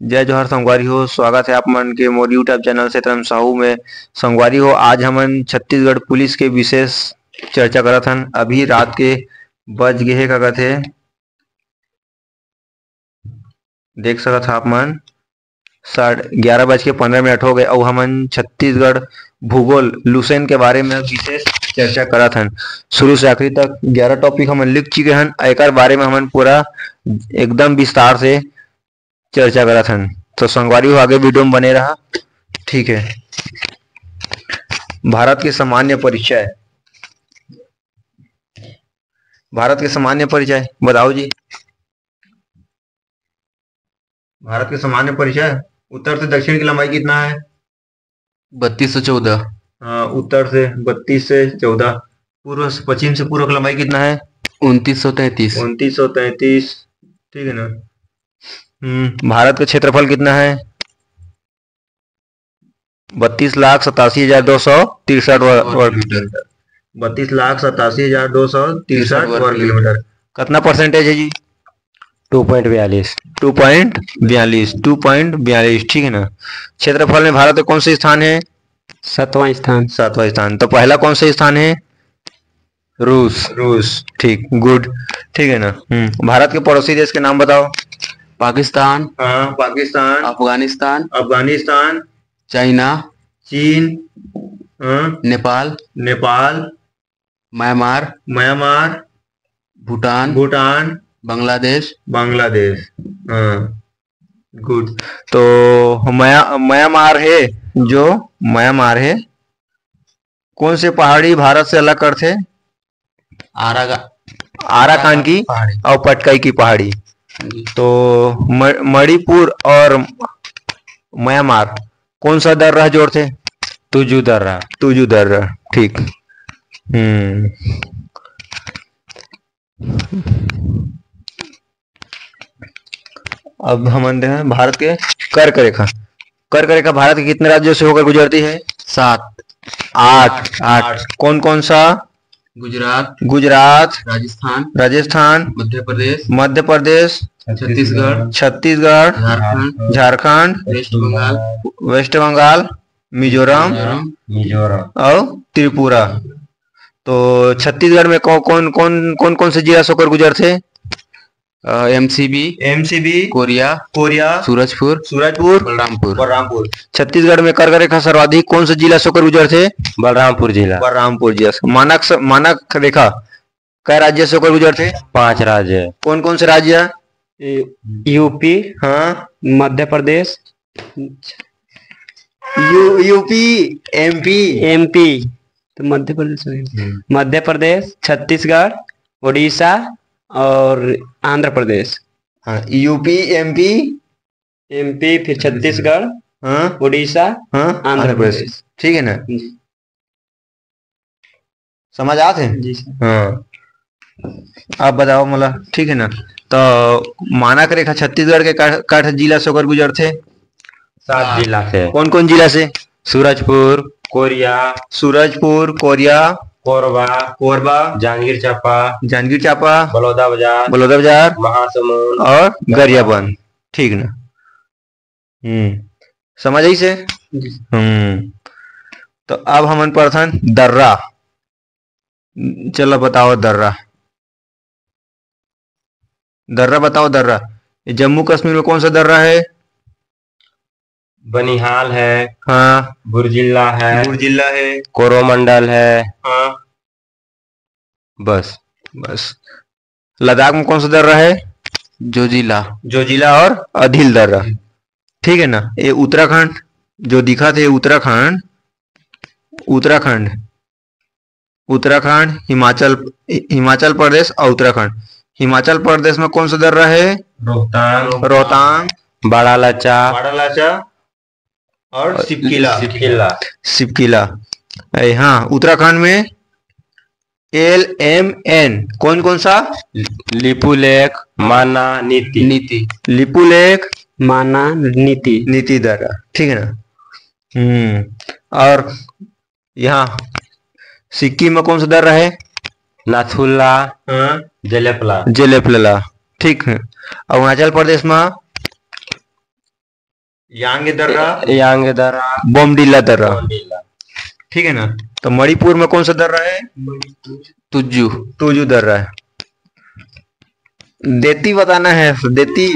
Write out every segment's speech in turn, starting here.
जय जोहर संगवारी हो, स्वागत है आप मन के मोर यूट्यूब चैनल से तरम साहू में। संगवारी हो, आज हमन छत्तीसगढ़ पुलिस के विशेष चर्चा करत हन। अभी रात के बज गे हे का कथे देख सकत आप मन। साढ़े ग्यारह बज के पंद्रह मिनट हो गए। और हमन छत्तीसगढ़ भूगोल लुसेन के बारे में विशेष चर्चा करत हन शुरू से आखिरी तक ग्यारह टॉपिक हम लिख चुके हन एकर बारे में हमन पूरा एकदम विस्तार से चर्चा करत हन तो संगवारी हो आगे वीडियो में बने रहा। ठीक है। भारत के सामान्य परिचय। भारत के सामान्य परिचय बताओ जी। भारत के सामान्य परिचय उत्तर से दक्षिण की लंबाई कितना है? बत्तीस सौ चौदह। हाँ, उत्तर से बत्तीस से चौदह पूर्व पश्चिम से पूर्व लंबाई कितना है? उनतीस सौ तैतीस। उनतीस सौ तैतीस ठीक है ना? हम्म भारत का क्षेत्रफल कितना है? बत्तीस लाख सतासी हज़ार दो सौ तिरसठ वर्ग किलोमीटर बत्तीस लाख सतासी हज़ार दो सौ तिरसठ वर्ग किलोमीटर। कितना परसेंटेज है जी? टू पॉइंट बयालीस। टू पॉइंट बयालीस टू पॉइंट बयालीस ठीक है ना? क्षेत्रफल में भारत का कौन सा स्थान है? सातवां स्थान। सातवां स्थान। तो पहला कौन सा स्थान है? रूस। रूस। ठीक गुड। ठीक है ना? हम्म। भारत के पड़ोसी देश के नाम बताओ। पाकिस्तान। हाँ पाकिस्तान। अफ़गानिस्तान। अफ़गानिस्तान। चाइना। चीन। हाँ, नेपाल। नेपाल। म्यांमार। म्यांमार। भूटान। भूटान। बांग्लादेश। बांग्लादेश। हाँ। गुड। तो म्यांमार है। जो म्यांमार है कौन से पहाड़ी भारत से अलग करते आरा आराकान की पहाड़ी। और पटकाई की पहाड़ी। तो मणिपुर और म्यांमार कौन सा दर्रा जोड़ते? तुजू दर्रा तुजू दर्रा ठीक। हम्म। अब हम देखा भारत के कर्क रेखा। कर्क रेखा भारत के कितने राज्यों से होकर गुजरती है? सात आठ आठ। कौन कौन सा? गुजरात। गुजरात। राजस्थान। राजस्थान। मध्य प्रदेश मध्य प्रदेश छत्तीसगढ़। छत्तीसगढ़। झारखंड। झारखंड। वेस्ट बंगाल। वेस्ट बंगाल। मिजोरम। मिजोरम। और त्रिपुरा। तो छत्तीसगढ़ में कौन कौन कौन कौन कौन से जिला से होकर गुजरते? MCB MCB Koriya Koriya Surajpur Surajpur Balrampur. Balrampur. Chhattisgarh में कर रेखा सर्वाधिक कौन सा जिला से होकर गुजरते? बलरामपुर जिला। बलरामपुर जिला। से मानक स- मानक रेखा कै राज्य से होकर गुजरते? पाँच राज्य। कौन कौन से राज्य? यूपी हाँ Madhya Pradesh. U UP MP. MP. तो मध्य प्रदेश मध्य प्रदेश छत्तीसगढ़ उड़ीसा और आंध्र प्रदेश। हाँ यूपी एमपी? एमपी फिर छत्तीसगढ़ हाँ। उड़ीसा हाँ आंध्र प्रदेश। ठीक है ना? समझ आते हैं जी हाँ। आप बताओ मतलब ठीक है ना? तो मानक रेखा छत्तीसगढ़ के का- काठ जिला से होकर गुजरते सात जिला से। कौन कौन जिला से? सूरजपुर कोरिया। सूरजपुर कोरिया कोरबा कोरबा जांजगीर चांपा जांजगीर चांपा बलौदा बाज़ार बलौदा बाज़ार महासमुंद और गरियाबंद। ठीक ना? हम्म। समझ आई से? हम्म। तो अब हमन प्रथन दर्रा। चलो बताओ दर्रा। दर्रा बताओ दर्रा। जम्मू कश्मीर में कौन सा दर्रा है? बनिहाल है हाँ। बुरजिल्ला है जिला है। कोरोमंडल है। हाँ। बस। बस। लद्दाख में कौन सा दर्रा है? जो जिला जो जिला और अधिल दर्रा ठीक है ना? ये उत्तराखंड जो दिखा थे उत्तराखंड उत्तराखंड उत्तराखंड हिमाचल हिमाचल प्रदेश और उत्तराखंड। हिमाचल प्रदेश में कौन सा दर्रा है? रोहतांग। रोहतांग। बड़ा लचा बाड़ालाचा। और सिपकिला। सिपकिला। सिपकिला। हाँ उत्तराखंड में एल एम एन कौन कौन सा? लिपू लेक माना नीति। नीति। लिपू लेक माना नीति। नीति दर्रा ठीक है ना? हम्म और यहाँ सिक्किम में कौन सा दर्रा है नाथुला हाँ। जलेपला। ठीक है। अरुणाचल प्रदेश में यांगे दर्रा। यांग दरा बोमडिला दर्रा। ठीक है ना? तो मणिपुर में कौन सा दर्रा है? तुज्जू। तुजू दर्रा है। देती बताना है देती।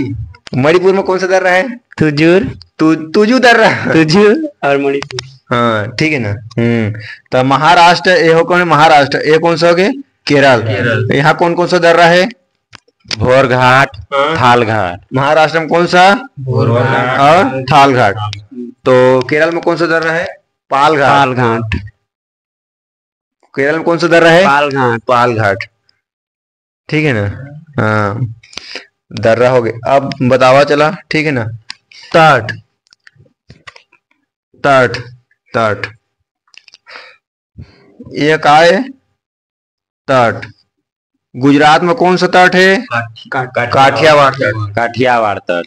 मणिपुर में कौन सा दर्रा है? तुजूर तु, तुजू दर्रा। तुजूर और मणिपुर। हाँ ठीक है ना? हम्म। तो महाराष्ट्र ये हो कौन है? महाराष्ट्र। ये कौन सा हो गया? केरल। यहाँ कौन कौन सा दर्रा है? भोर घाट हाँ। थाल घाट महाराष्ट्र में कौन सा? और थाल घाट तो केरल में कौन सा दर्रा है पाल घाट पाल घाट केरल में कौन सा दर्रा है पाल घाट पाल घाट ठीक है ना? हाँ। दर्रा हो गया अब बतावा चला। ठीक है ना? तट। तट। तट। ये का है? तट। गुजरात में कौन सा तट है? काठियावाड़ तट काठियावाड़ तट।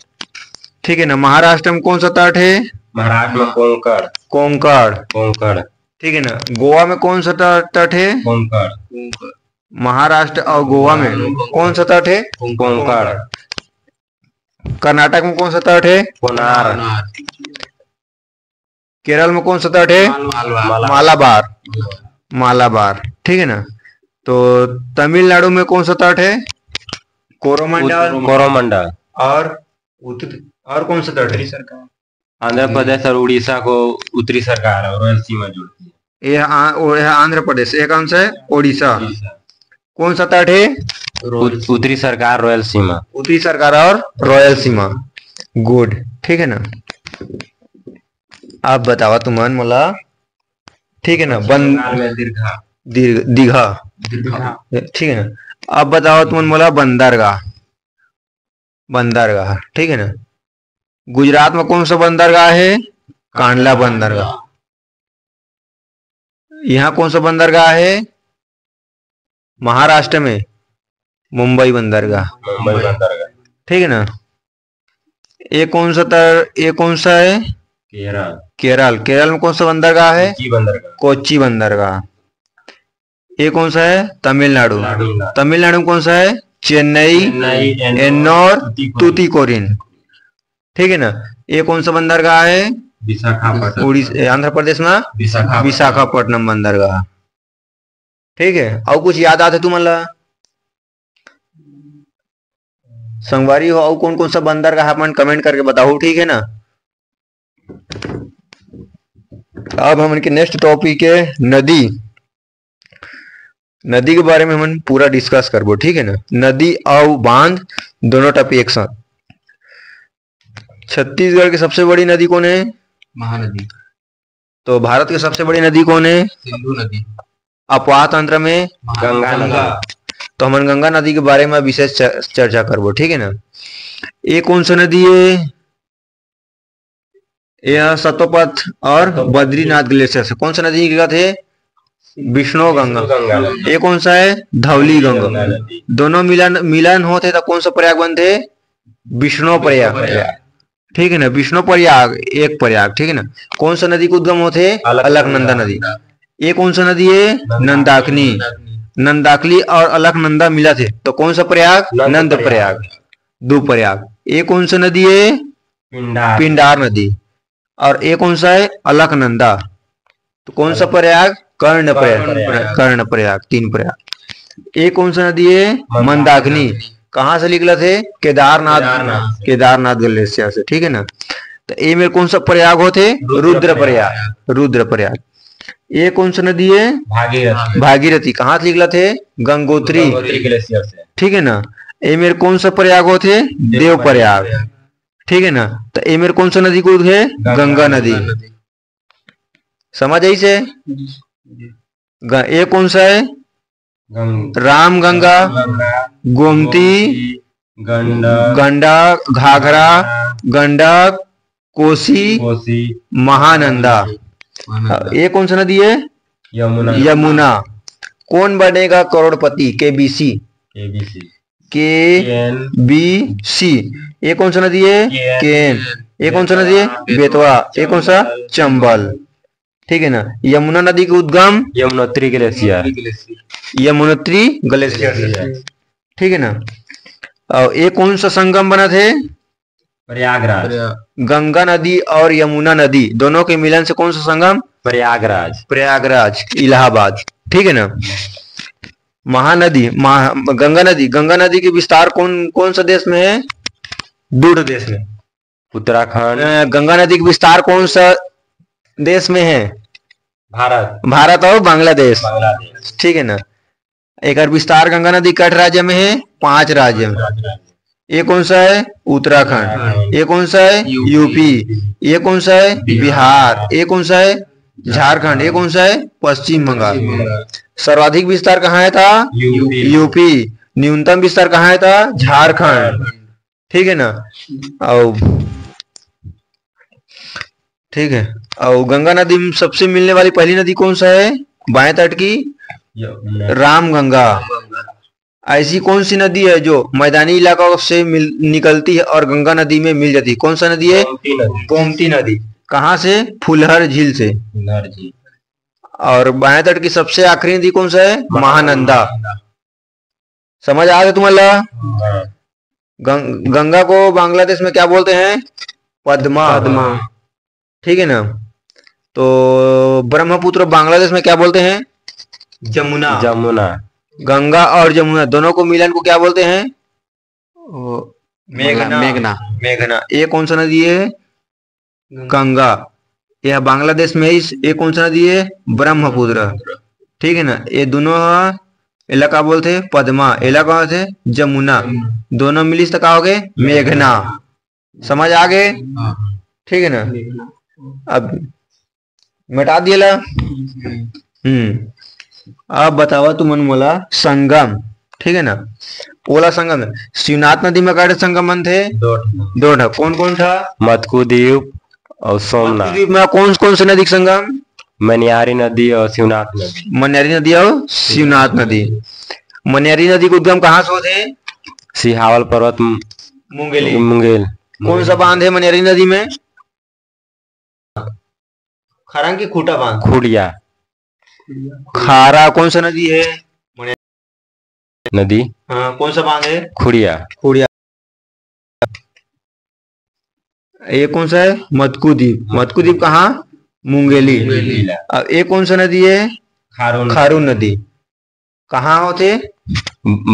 ठीक है ना महाराष्ट्र में कौन सा तट है? महाराष्ट्र में कोंकण कोंकण कोंकण ठीक है ना गोवा में कौन सा तट तट है? कोंकण महाराष्ट्र और गोवा में कौन सा तट है? कोंकण कर्नाटक में कौन सा तट है? कोनार केरल में कौन सा तट है? मालाबार। मालाबार। ठीक है ना तो तमिलनाडु में कौन सा तट है? कोरोमंडल। कोरोमंडल। और उत्तर और कौन सा तट है? आंध्र प्रदेश और उड़ीसा को उत्तरी सरकार और सीमा जोड़ती है। ये आ- वो है आंध्र प्रदेश ये कौन सा है ओडिशा कौन सा तट है? उत्तरी सरकार रॉयल सीमा। उत्तरी सरकार और रॉयल सीमा। गुड ठीक है ना? आप बतावा तुमान मला ठीक है ना? बंद में दीर्घा। दीर्घ दीघा। ठीक है ना? अब बताओ तुम बोला बंदरगाह। बंदरगाह ठीक है ना? गुजरात में कौन सा बंदरगाह है? कांडला बंदरगाह। यहाँ कौन सा बंदरगाह है? महाराष्ट्र में मुंबई बंदरगाह। मुंबई बंदरगाह। ठीक है ना? ये कौन सा तर ये कौन सा है? केरल। केरल। केरल में कौन सा बंदरगाह है? बंदरगाह। कोच्चि बंदरगाह। ये कौन सा है? तमिलनाडु। तमिलनाडु। में कौन सा है? चेन्नई एन्नौर तूतीकोरिन। ठीक है ना? ये कौन सा बंदरगाह है? विशाखापट्टनम। आंध्र प्रदेश में विशाखापट्टनम। बंदरगाह। ठीक है? और कुछ याद आते तुम्हाला संगवारी हो और कौन कौन सा बंदरगाह अपन कमेंट करके बताओ ठीक है ना? अब हम इनके नेक्स्ट टॉपिक है नदी। नदी के बारे में हम पूरा डिस्कस करबो ठीक है ना? नदी और बाँध दोनों टॉपिक एक साथ। छत्तीसगढ़ की सबसे बड़ी नदी कौन है? महानदी। तो भारत की सबसे बड़ी नदी कौन है? सिंधु नदी। अपवाह तंत्र में गंगा नदी। तो हम गंगा नदी के बारे में विशेष चर्चा करबो ठीक है ना? ये कौन सा नदी है? यह सतोपथ और बद्रीनाथ ग्लेशियर से। कौन सा नदी निकला थे विष्णु गंगा। ये कौन सा है? धवली गंगा। दोनों मिलन मिलन होते तो कौन सा प्रयाग बनते? विष्णु प्रयाग। ठीक है ना? विष्णु प्रयाग एक प्रयाग ठीक है ना? कौन सा नदी का उद्गम होते? अलकनंदा नदी। ये कौन सा नदी है? नंदाकिनी। नंदाकली और अलकनंदा मिला थे तो कौन सा प्रयाग? नंद प्रयाग। दो प्रयाग। ये कौन सा नदी है? पिंडार। पिंडार नदी। और ये कौन सा है? अलकनंदा। तो कौन सा प्रयाग? कर्ण प्रयाग। कर्ण प्रयाग तीन प्रयाग। ये कौन सा नदी है? मंदाकिनी। कहाँ से निकला थे? केदारनाथ। केदारनाथ। गलेशिया से ठीक है ना? तो ये में कौन सा प्रयाग होते? रुद्र प्रयाग रुद्र प्रयाग ये कौन सा नदी है? भागीरथी। भागीरथी। कहाँ से निकला थे? गंगोत्री। ठीक है ना? ये मेरे कौन सा प्रयाग होते? देव प्रयाग ठीक है ना? तो ये मेरे कौन सा नदी को है? गंगा नदी। समझ आई से? ये कौन सा है? राम गंगा। गोमती। गंडक घाघरा। गंडक कोसी। कोसी। महानंदा। ये कौन सा नदी है? यमुना। यमुना। कौन बनेगा करोड़पति? के बी सी के बी सी। ये कौन सा नदी है? केन ये कौन सा नदी है? बेतवा। ये कौन सा? चंबल। ठीक है ना? यमुना नदी के उद्गम? यमुनोत्री ग्लेशियर। यमुनोत्री ग्लेशियर। ठीक है ना? और ये कौन सा संगम बना थे? प्रयागराज। गंगा नदी और यमुना नदी दोनों के मिलन से कौन सा संगम? प्रयागराज। प्रयागराज इलाहाबाद। ठीक है ना? महानदी महा, गंगा नदी गंगा नदी के विस्तार कौन कौन सा देश में है? दूर देश में। उत्तराखंड। गंगा नदी का विस्तार कौन सा देश में है? भारत। भारत और बांग्लादेश। बांग्लादेश। ठीक है ना? एक विस्तार गंगा नदी कट राज्य में है पाँच राज्य में। ये कौन सा है? उत्तराखंड। ये कौन सा है? यूपी। ये कौन सा है? बिहार। ये कौन सा है? झारखंड। ये कौन सा है? पश्चिम बंगाल। सर्वाधिक विस्तार कहाँ है था? यूपी। यूपी। न्यूनतम विस्तार कहाँ है था? झारखंड। ठीक है ना? और ठीक है। और गंगा नदी में सबसे मिलने वाली पहली नदी कौन सा है? बाएँ तट की? राम गंगा। ऐसी कौन सी नदी है जो मैदानी इलाकों से मिल निकलती है और गंगा नदी में मिल जाती है? कौन सा नदी है? गोमती नदी। कहाँ से? फुलहर झील से। और बाएँ तट की सबसे आखिरी नदी कौन सा है? महानंदा। समझ आ गया तुम्हारा? गंग, गंगा को बांग्लादेश में क्या बोलते हैं? पद्मा। पद्मा। ठीक है ना? तो ब्रह्मपुत्र बांग्लादेश में क्या बोलते हैं? जमुना। जमुना। गंगा और जमुना दोनों को मिलन को क्या बोलते हैं? मेघना। मेघना। मेघना। ये कौन सा नदी है? गंगा। यह बांग्लादेश में इस ये कौन सा नदी है? ब्रह्मपुत्र। ठीक है ना? ये दोनों इलाका बोलते हैं पद्मा इलाका थे जमुना। दोनों मिली से कहा मेघना। समझ आ गए? ठीक है ना? अब मिटा दिया हम्म। अब बतावा तू मन मोला संगम। ठीक है ना? ओला संगम। शिवनाथ नदी में कड़े संगम मन थे? दो ठा कौन कौन था? मतकू द्वीप और सोमनाथ। द्वीप में कौन कौन से नदी संगम? मनियारी नदी और शिवनाथ नदी। मनियारी नदी और शिवनाथ नदी। मनियारी नदी के उद्गम कहाँ से होते हैं? सिहावल पर्वत मुंगेली। मुंगेल। कौन सा बाँध है मनियारी नदी में? खरंग की खूटा बाँध। खुड़िया खारा कौन सा नदी है? नदी? हाँ कौन सा बाँध है? खुड़िया खुड़िया ये कौन सा है? मतकू द्वीप मतकू द्वीप कहाँ? मुंगेली। अब ये कौन सा नदी है? खारून। खारून नदी। कहाँ होते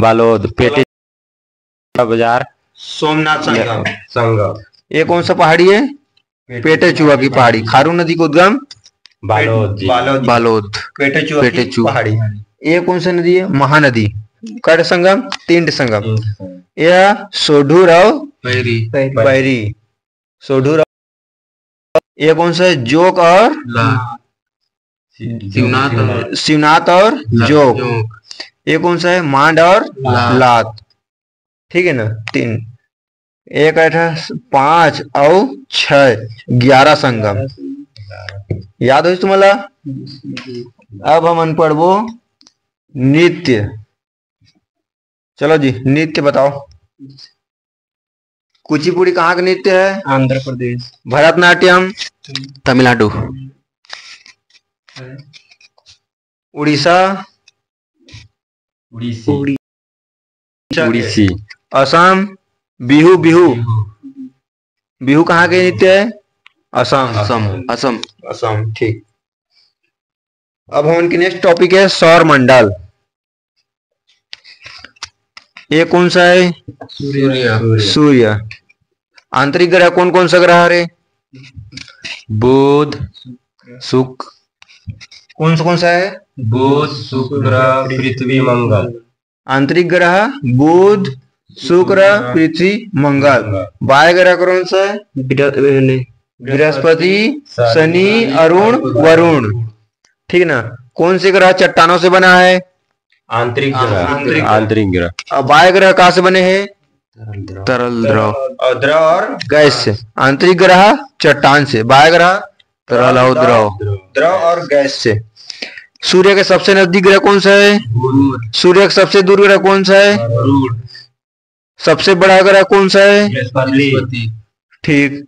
बालोद पेटे बाज़ार। सोमनाथ संगम। संगम। ये कौन सा पहाड़ी है? पेटे चुआ की पहाड़ी। खारून नदी का उद्गम? बालोद बालोद। बालोद। पेटे चुआ पेटे की चुआ। पहाड़ी। ये कौन सा नदी है? महानदी। कट संगम? तीन संगम। यह सोढूर और बैरी। सोढूर और- ये कौन सा है? जोक और शिवनाथ और जोक। ये कौन सा है? मांड और लात। ठीक है ना? तीन एक अठा पाँच और छ ग्यारह संगम। याद हो तुम्हाला अब हम पढ़बो नृत्य। चलो जी नृत्य बताओ। कुचिपुड़ी कहाँ का नृत्य है? आंध्र प्रदेश। भरतनाट्यम तमिलनाडु। उड़ीसा। उड़ीसी। उड़ीसी। असम। बिहू बिहू। बिहू। कहाँ के नृत्य है? असम। असम। असम। असम ठीक। अब हम इनकी नेक्स्ट टॉपिक है सौर मंडल। ये कौन सा है? सूर्य। सूर्य। आंतरिक ग्रह कौन कौन सा ग्रह रे? बुध सुख कौन सा कौन सा है? बुध शुक्र पृथ्वी मंगल। आंतरिक ग्रह बुध शुक्र पृथ्वी मंगल। बाह्य ग्रह कौन सा है बृहस्पति शनि अरुण वरुण। ठीक ना? कौन से ग्रह चट्टानों से बना है? आंतरिक आंतरिक ग्रह। आंतरिक। ग्रह। और बाह्य ग्रह कहाँ से बने हैं? तरल द्रव। और द्रव और? गैस से। आंतरिक ग्रह चट्टान से। बाह्य ग्रह तरल और द्रव। द्रव। और गैस से। सूर्य के सबसे नज़दीक ग्रह कौन सा है? सूर्य का सबसे दूर ग्रह कौन सा है? सबसे बड़ा ग्रह कौन सा है? ठीक।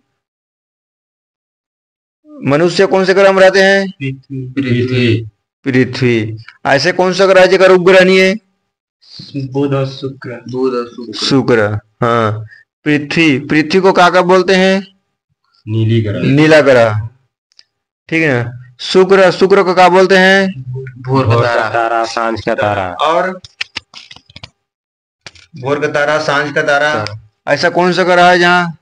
मनुष्य कौन से ग्रह में रहते हैं? पृथ्वी। पृथ्वी। पृथ्वी। ऐसे कौन सा ग्रह जिसका उपग्रह नहीं है? बुध और शुक्र। बुध और शुक्र। शुक्र हाँ। पृथ्वी पृथ्वी को क्या क्या बोलते हैं? नीली ग्रह। नीला ग्रह। ठीक है ना? शुक्र शुक्र को क्या बोलते हैं? भोर का तारा साँझ का तारा। और भोर का तारा साँझ का तारा ऐसा कौन सा ग्रह है जहाँ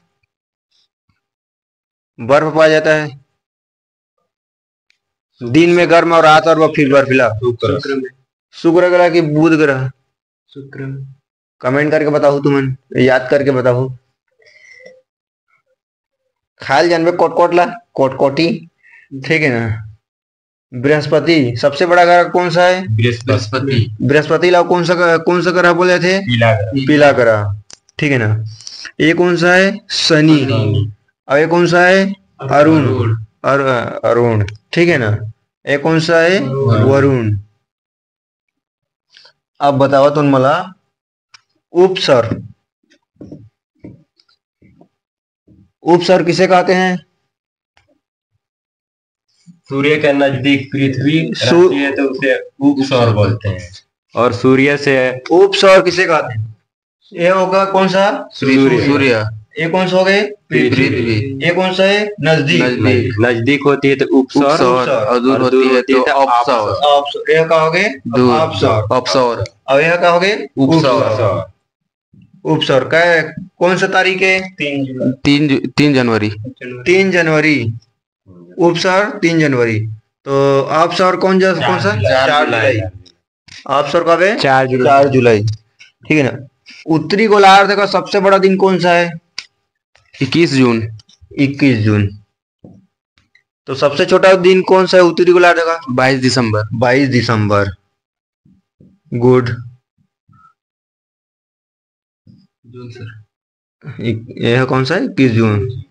बर्फ़ पाया जाता है? दिन में गर्म और रात और वह फिर बर्फीला शुक्र। शुक्र ग्रह की बुध ग्रह। शुक्र कमेंट करके बताओ तुमन याद करके बताओ। खाल जानबे कोटकोटला कोटकोटी। ठीक है ना? बृहस्पति सबसे बड़ा ग्रह कौन सा है? बृहस्पति। बृहस्पति ला कौन सा कौन सा ग्रह बोले थे? पीला ग्रह। पीला ग्रह। ठीक है ना? ये कौन सा है? शनि। और ये कौन सा है? अरुण। अरुण। ठीक है ना? ये कौन सा है? वरुण। अब बताओ तुम मला। उपसर। उपसर किसे कहते हैं? सूर्य के नज़दीक पृथ्वी सू- रहती है तो उसे उपसौर बोलते हैं। और सूर्य से उपसौर किसे कहते हैं? ये होगा कौन सा? सूर्य। सूर्य। ये कौन सा हो गए? पृथ्वी। ये कौन सा है? नज़दीक। नज़दीक। नज़दीक होती है तो उपसौर और दूर होती है तो अपसौर। अपसौर। अपसौर। ये क्या हो गए? अपसौर। अपसौर। और यह क्या हो गए? उपसौर। उपसौर। का कौन सा तारीख है? तीन तीन जनवरी। तीन जनवरी। उपसौर तीन जनवरी। तो अपसौर कौन जा कौन सा? चार जुलाई। अपसौर कब है? चार जुलाई। चार जुलाई। ठीक है ना? उत्तरी गोलार्ध का सबसे बड़ा दिन कौन सा है? इक्कीस जून। इक्कीस जून। तो सबसे छोटा दिन कौन सा है उत्तरी गोलार्ध का? बाईस दिसंबर। बाईस दिसंबर। गुड। इक- यह कौन सा है? इक्कीस जून।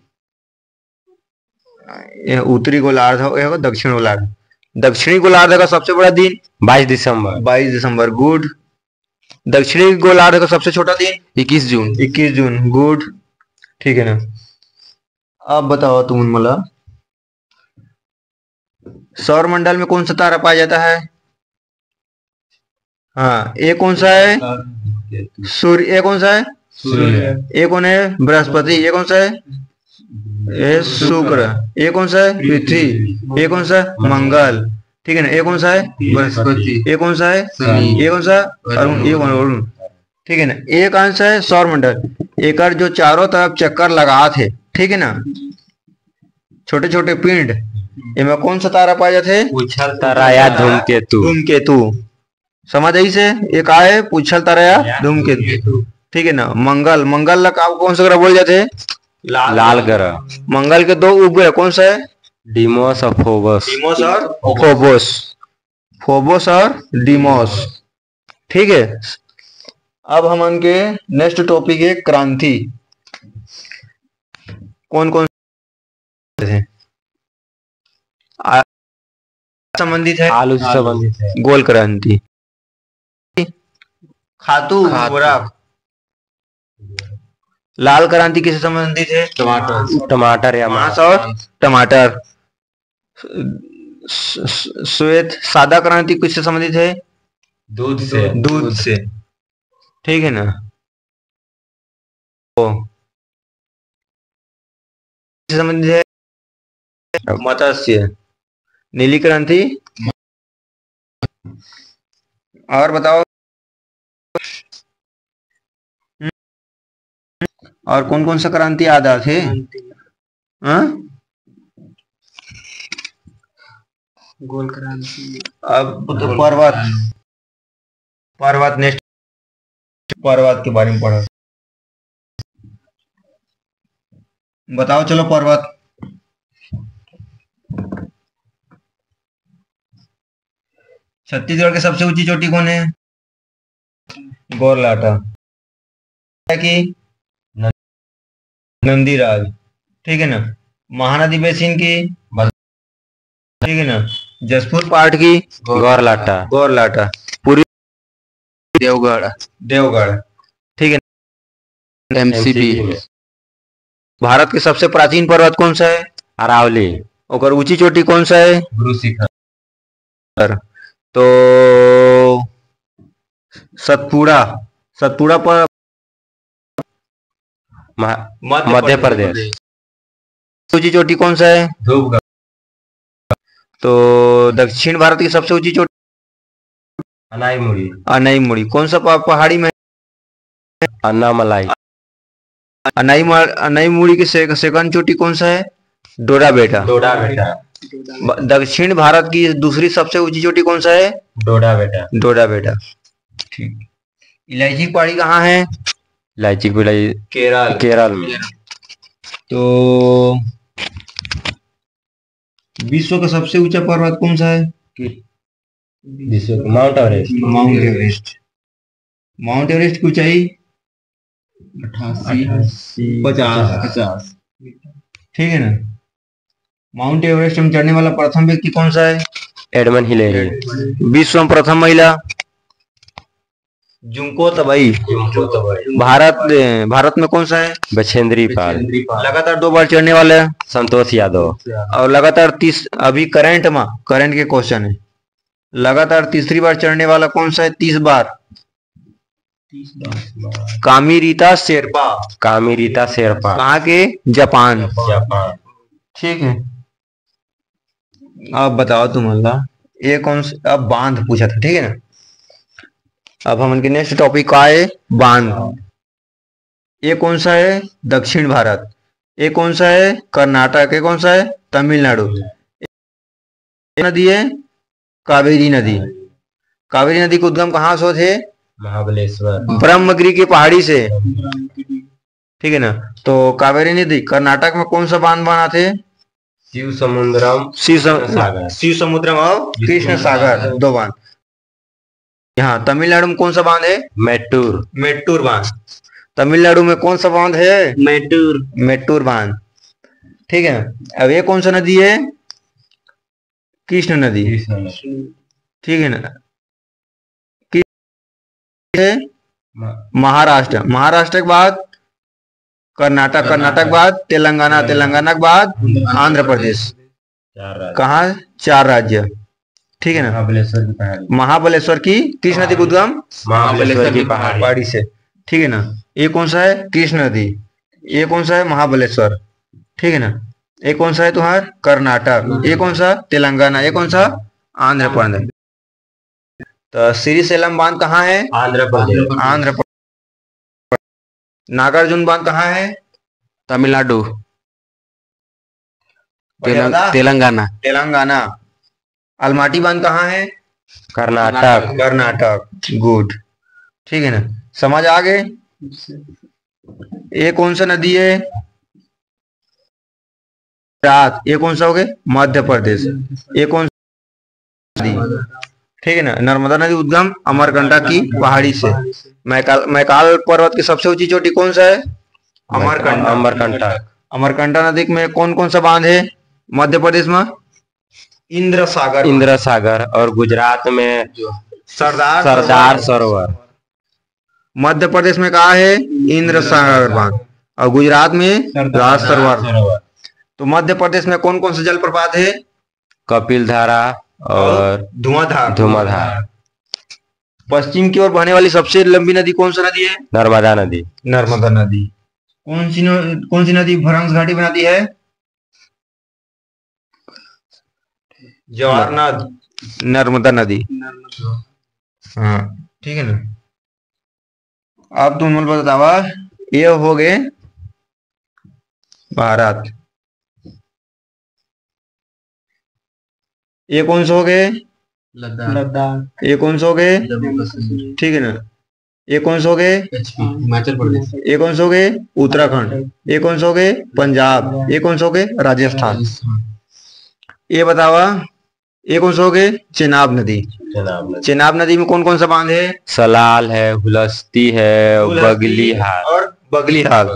यह उत्तरी गोलार्ध है, होगा दक्षिण गोलार्ध। दक्षिणी गोलार्ध का सबसे बड़ा दिन बाईस दिसंबर। बाईस दिसंबर गुड। दक्षिणी गोलार्ध का सबसे छोटा दिन इक्कीस जून। इक्कीस जून गुड। ठीक है ना? अब बताओ तुम मला। सौर मंडल में कौन सा तारा पाया जाता है? हाँ ये कौन सा है? सूर्य ये कौन सा है? सूर्य। ये कौन है? बृहस्पति ये कौन सा है? ये शुक्र। ये कौन सा है? पृथ्वी। ये कौन सा? है मंगल। ठीक है ना? ये कौन सा है? बृहस्पति। ये कौन सा है? ये कौन सा? अरुण। ये कौन? अरुण। ठीक है ना? एक अंश है सौर मंडल एक जो चारों तरफ़ चक्कर लगा थे ठीक है ना? छोटे छोटे पिंड। इनमें कौन सा तारा पाए जाते उछल तारा या धूमकेतु। धूमकेतु। समझ आई से? एक आए पूछल तारा या धूमकेतु। ठीक है ना? मंगल। मंगल का- कौन सा ग्रह बोल जाते हैं लाल ग्रह। मंगल के दो उपग्रह कौन सा है? डिमोस और फोबस। डिमोस और फोबोस। फोबोस। और डिमोस। ठीक है। अब हम उनके नेक्स्ट टॉपिक है क्रांति। कौन कौन से संबंधित है। आलू से संबंधित है। गोल क्रांति। खातू खातू। खुराक लाल क्रांति किससे संबंधित है? टमाटर। टमाटर या मांस और? टमाटर। श्वेत सादा क्रांति किससे संबंधित है? दूध से। दूध से। ठीक है ना? ओ। किससे संबंधित है? मत्स्य। नीली क्रांति? और बताओ। और कौन कौन सा क्रांति आधा थे? हाँ? गोल क्रांति। अब तो पर्वत। पर्वत नेक्स्ट पर्वत के बारे में पढ़ो। बताओ चलो पर्वत। छत्तीसगढ़ के सबसे ऊँची चोटी कौन है? गोरलाटा। कि नंदीराज। ठीक है ना? महानदी बेसिन की ठीक है ना? जसपुर पार्ट की गौर लाटा गोरलाटा देवगढ़। देवगढ़। ठीक है एमसीबी भारत के सबसे प्राचीन पर्वत कौन सा है? अरावली। और ऊँची चोटी कौन सा है? गुरु शिखर तो सतपुड़ा। सतपुड़ा पर मध्य प्रदेश। ऊँची चोटी कौन सा है? तो दक्षिण भारत की सबसे ऊँची चोटी? अनाई मुड़ी अनाई मुड़ी कौन सा पहाड़ी में? अन्नामलाई। अनाई मा- अनाई मुड़ी की से, सेकंड चोटी कौन सा है? डोडा बेटा। डोडा बेटा। दक्षिण भारत की दूसरी सबसे ऊँची चोटी कौन सा है? डोडा बेटा। डोडा बेटा। ठीक। इलायची पहाड़ी कहाँ है? इलायची गुलाई केरल केरल में तो विश्व का सबसे ऊँचा पर्वत कौन सा है? विश्व का Mount Everest Mount Everest Mount Everest की ऊंचाई पचास पचास। ठीक है ना? माउंट एवरेस्ट में चढ़ने वाला प्रथम व्यक्ति कौन सा है? एडमन हिलेरी विश्व में प्रथम महिला। जुंको तबई भारत भारत में कौन सा है? बछेंद्री पाल। लगातार दो बार चढ़ने वाले है। संतोष यादव। और लगातार तीस अभी करंट में करंट के क्वेश्चन है। लगातार तीसरी बार चढ़ने वाला कौन सा है? तीस बार। कामी रीता शेरपा। कामिरीता शेरपा। कहाँ के? जापान। जापान। ठीक है। अब बताओ तुम अल्लाह। ये कौन सा अब बाँध पूछा था ठीक है ना? अब हम इनके नेक्स्ट टॉपिक का है बाँध। ये कौन सा है? दक्षिण भारत। ये कौन सा है? कर्नाटक। ये कौन सा है? तमिलनाडु। नदी है कावेरी नदी। कावेरी नदी का उद्गम कहाँ से होते महाबलेश्वर। ब्रह्मगिरी की पहाड़ी से। ठीक है ना? तो कावेरी नदी कर्नाटक में कौन सा बाँध बना थे? शिव समुद्रम शिव सम- सागर। शिव समुद्रम और कृष्ण सागर। दो बाँध। यहाँ तमिलनाडु में कौन सा बाँध है? मेट्टूर। मेट्टूर बाँध। तमिलनाडु में कौन सा बाँध है? मैटूर मेट्टूर बाँध। ठीक है अब ये कौन सा नदी है? कृष्ण नदी। ठीक है ना? महाराष्ट्र। महाराष्ट्र के बाद कर्नाटक। कर्नाटक। के बाद तेलंगाना। तेलंगाना। के बाद आंध्र प्रदेश। कहा? चार राज्य। ठीक है ना? महाबलेश्वर की पहाड़ी। महाबलेश्वर की कृष्ण नदी का उद्गम महाबलेश्वर की पहाड़ी। पहाड़ी से। ठीक है ना? ये कौन सा है? कृष्ण नदी। ये कौन सा है? महाबलेश्वर। ठीक है ना? ये कौन सा है तुम्हार कर्नाटक। ये कौन सा? तेलंगाना। ये कौन सा? आंध्र प्रदेश। तो श्री सेलम बाँध कहाँ है? आंध्र प्रदेश। आंध्र प्रदेश। नागार्जुन बाँध कहाँ है? तमिलनाडु। तेलंगाना। तेलंगाना। अलमाटी बाँध कहाँ है? कर्नाटक। कर्नाटक। गुड ठीक है ना? समझ आ गए? ये कौन सा नदी है? रात। ये कौन सा हो गए मध्य प्रदेश। ये कौन सा नदी? ठीक है ना? नर्मदा नदी उद्गम अमरकंटक की पहाड़ी से। मैकाल मैकाल पर्वत की सबसे ऊँची चोटी कौन सा है? अमरकंटक। अमरकंटक। अमरकंटक नदी में कौन कौन सा बाँध है? मध्य प्रदेश में? इंद्र सागर इंद्र सागर और गुजरात में सरदार सरदार सरोवर। मध्य प्रदेश में कहा है? इंद्र सागर बाँध और गुजरात में राज सरोवर। तो मध्य प्रदेश में कौन कौन सा जलप्रपात है? कपिल धारा और धुआंधार। धुमाधार पश्चिम की ओर बहने वाली सबसे लंबी नदी कौन सा नदी है? नर्मदा नदी। नर्मदा नदी। कौन सी कौन सी नदी भरंस घाटी बनाती है? जवाहरनाथ नर्मदा नदी। हाँ ठीक है ना? अब तुम बतावा ये हो गए भारत। ये कौन से हो गए? लद्दाख। ये कौन से हो गए? ठीक है ना? ये कौन से हो गए? हिमाचल प्रदेश। ये कौन से हो गए? उत्तराखंड। ये कौन से हो गए? पंजाब। ये कौन से हो गए? राजस्थान। ये बतावा ये कौन से हो गए? चेनाब नदी। जनाब नदी। चेनाब नदी में कौन कौन सा बाँध है? सलाल है हुलस्ती है बगली हार। और बगली हाल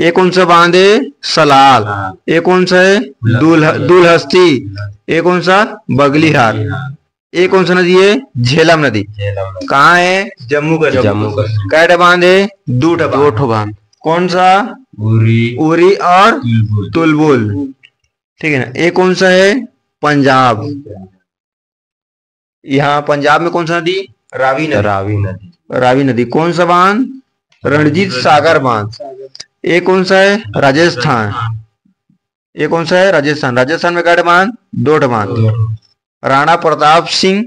ये कौन सा बाँध है? सलाल। ये कौन सा है? दूल दूलहस्ती। ये कौन सा? बगली हाल ये कौन सा नदी है? झेलम नदी। कहाँ है? जम्मू कश्मीर जम्मू कैट बाँध है? दो ठो बाँध। कौन सा? उरी। उरी और तुलबुल। ठीक है ना? ये कौन सा है? पंजाब। यहाँ पंजाब में कौन सा नदी? रावी नदी। रावी नदी। रावी नदी। कौन सा बाँध? रणजीत सागर बाँध। ये कौन सा है? राजस्थान। ये कौन सा है? राजस्थान। राजस्थान में गाड़ बाँध? दोठ बाँध। राणा प्रताप सिंह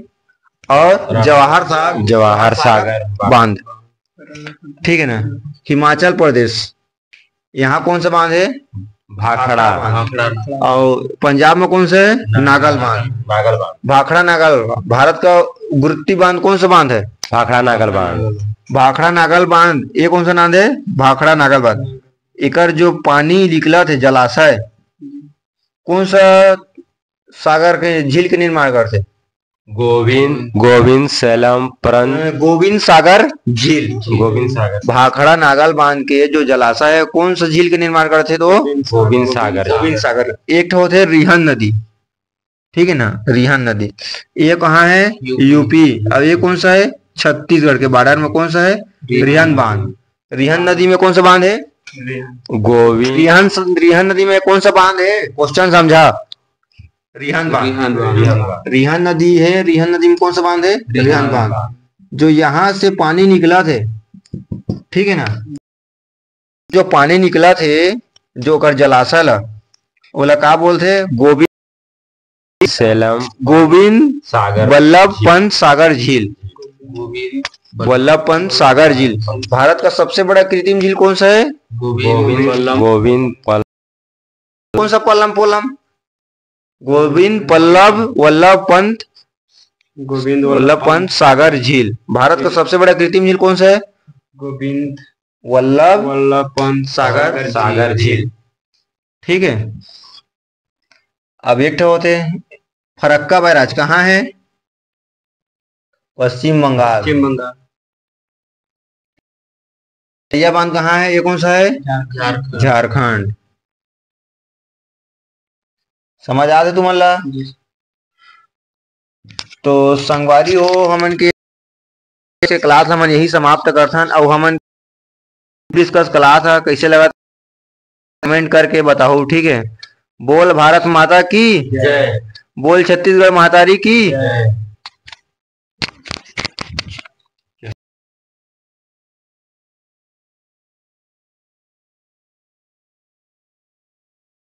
और जवाहर साहब जवाहर सागर बाँध। ठीक है ना? हिमाचल प्रदेश। यहाँ कौन सा बाँध है? भाखड़ा। और पंजाब में कौन सा है? नागल बाँध नागल बाँध भाखड़ा नागल भारत का गुरुत्ती बाँध कौन सा बाँध है? भाखड़ा नागल बाँध भाखड़ा नागल बाँध ये कौन सा नाम है? भाखड़ा नागल बाँध एकर जो पानी निकला थे जलाशय कौन सा सागर के झील के निर्माण करते? गोविंद गोविंद सैलम परंत गोविंद सागर झील। गोविंद सागर। भाखड़ा नागल बाँध के जो जलाशय है कौन सा झील के निर्माण करते तो? गोविंद सागर। गोविंद सागर। एक ठो होते रिहन नदी। ठीक है ना? रिहन नदी। ये कहाँ है? यूपी। अब ये कौन सा है? छत्तीसगढ़ के बॉर्डर में कौन सा है? रिहन। बाँध। रिहन नदी में कौन सा बाँध है? गोविंद रिहन रिहन नदी में कौन सा बाँध है? क्वेश्चन समझा। रिहन बाँध। रिहान नदी है रिहान नदी में कौन सा बाँध है? रिहान बाँध। जो यहाँ से पानी निकला थे ठीक है ना? जो पानी निकला थे जो कर जलाशय ला ओला का बोलते गोविंद सैलम। गोविंद सागर वल्लभ पंत सागर झील। वल्लभ पंत सागर झील। भारत का सबसे बड़ा कृत्रिम झील कौन सा है? गोविंद गोविंद पल कौन सा पलम पोलम? गोविंद पल्लभ वल्लभ पंत गोविंद वल्लभ पंत सागर झील। भारत का सबसे बड़ा कृत्रिम झील कौन सा है? गोविंद वल्लभ वल्लभ पंत सागर सागर झील। ठीक है। अब एक ठो होते फरक्का बैराज कहाँ है? पश्चिम बंगाल। पश्चिम बंगाल। बाँध कहाँ है? ये कौन सा है? झारखंड। झारखंड। समझ आ आते अल्लाह तो संगवारी हो हमन के से क्लास हमन यही समाप्त करथन। और हमन डिस्कस क्लास है कैसे लगा कमेंट करके बताओ ठीक है? बोल भारत माता की। बोल छत्तीसगढ़ महातारी की।